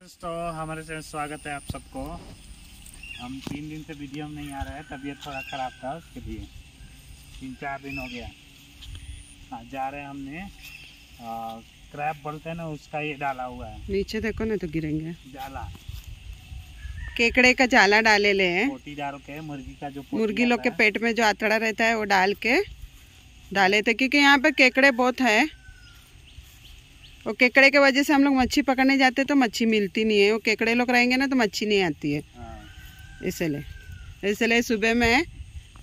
तो हमारे चैनल स्वागत है आप सबको। हम तीन दिन से वीडियो में नहीं आ रहे हैं तबीयत थोड़ा ख़राब था उसके लिए। तीन चार दिन हो गया। हाँ जा रहे हैं हमने। क्रैप बोलते हैं ना उसका ये डाला हुआ है। नीचे देखो ना तो गिरेंगे। जाला। केकड़े का जाला डाले ले हैं। पोटी डाल के मुर्गी का जो मुर्गी लोग के पेट में जो आतड़ा रहता है वो डाल के डाले थे क्योंकि यहाँ पे केकड़े बहुत है। वो केकड़े के वजह से हम लोग मच्छी पकड़ने जाते तो मच्छी मिलती नहीं है। वो केकड़े लोग रहेंगे ना तो मच्छी नहीं आती है। हाँ, इसलिए इसलिए सुबह में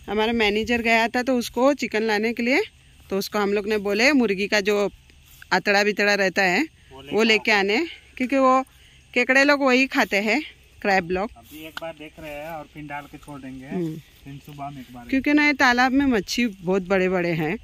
हमारा मैनेजर गया था तो उसको चिकन लाने के लिए तो उसको हम लोग ने बोले मुर्गी का जो आतड़ा बितड़ा रहता है वो लेके आने क्योंकि वो केकड़े लोग वही खाते हैं क्रैब लोग। अभी एक बार देख रहे हैं और फिर डाल के छोड़ देंगे। हम्म। फिर सुबह में एक बार क्योंकि ना ये तालाब में मच्छी बहुत बड़े बड़े हैं।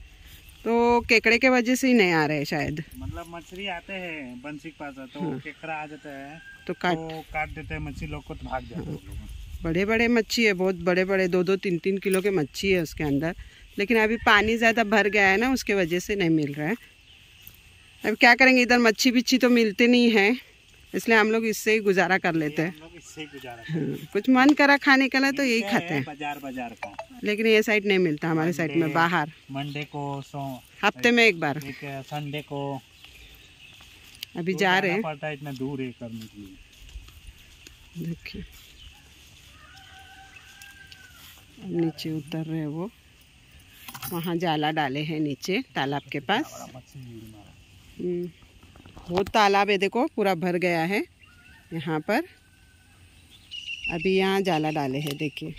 तो केकड़े के वजह से ही नहीं आ रहे शायद। मतलब मछली आते हैं बंसी के पास तो हाँ। केकड़ा आ जाता है तो काट तो काट देते हैं मछली लोग को तो भाग जाते हैं लोग। बड़े बड़े मच्छी है बहुत बड़े बड़े दो दो तीन तीन किलो के मच्छी है उसके अंदर। लेकिन अभी पानी ज़्यादा भर गया है ना उसके वजह से नहीं मिल रहा है। अब क्या करेंगे इधर मच्छी बिच्छी तो मिलते नहीं है इसलिए हम लोग इससे ही गुजारा कर लेते हैं। ही हाँ, कुछ मन करा खाने के लिए तो यही खाते है हैं। बाज़ार बाज़ार का। लेकिन ये साइड नहीं मिलता हमारे साइड में बाहर। मंडे को सो हफ़्ते में एक बार। एक संडे को अभी जा रहे हैं। पड़ता है इतना दूर है करने के लिए। देखिए। नीचे उतर रहे वो। वहाँ जाला डाले हैं नीचे तालाब के पास। हम्म, वो तालाब है देखो पूरा भर गया है यहाँ पर। अभी यहाँ जाला डाले हैं देखिए।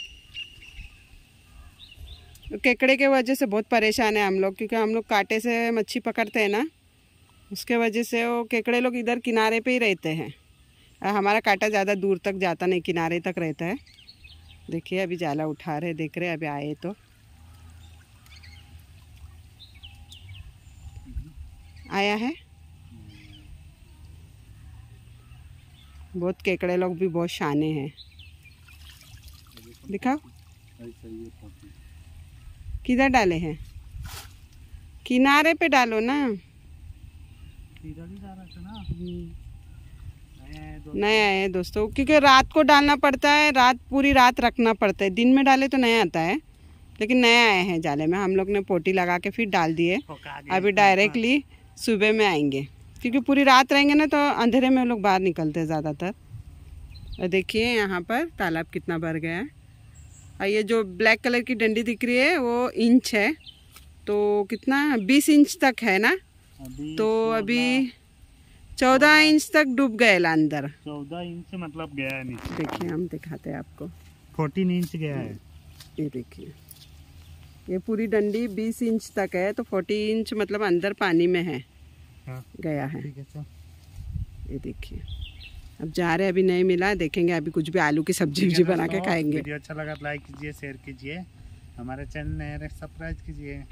केकड़े के वजह से बहुत परेशान है हम लोग, क्योंकि हम लोग कांटे से मच्छी पकड़ते हैं ना। उसके वजह से वो केकड़े लोग इधर किनारे पे ही रहते हैं। हमारा कांटा ज़्यादा दूर तक जाता नहीं, किनारे तक रहता है। देखिए, अभी जाला उठा रहे देख रहे अभी आए तो। आया है? बहुत केकड़े लोग भी बहुत शाने हैं। दिखाओ। किधर डाले हैं? किनारे पे डालो ना। नया है दोस्तों। क्योंकि रात को डालना पड़ता है रात पूरी रात रखना पड़ता है। दिन में डाले तो नया आता है लेकिन नया आए हैं जाले में। हम लोग ने पोटी लगा के फिर डाल दिए। अभी डायरेक्टली सुबह में आएँगे। क्योंकि पूरी रात रहेंगे ना तो अंधेरे में लोग बाहर निकलते हैं ज़्यादातर। और देखिए यहाँ पर तालाब कितना भर गया है। और ये जो ब्लैक कलर की डंडी दिख रही है वो इंच है। तो कितना? बीस इंच तक है ना? अभी तो अभी चौदह इंच तक डूब गए अंदर चौदह इंच मतलब गया है नीचे। देखिए हम दिखाते हैं आपको। फोर्टीन इंच गया है। ये देखिए। ये पूरी डंडी बीस इंच तक है तो फोर्टी इंच मतलब अंदर पानी में है। हाँ। गया है। है ये देखिए। अब जा रहे हैं, अभी नहीं मिला देखेंगे अभी कुछ भी आलू की सब्ज़ी वब्जी बना के खाएँगे। वीडियो अच्छा लगा तो लाइक कीजिए शेयर कीजिए। हमारे चैनल सब्सक्राइब कीजिए।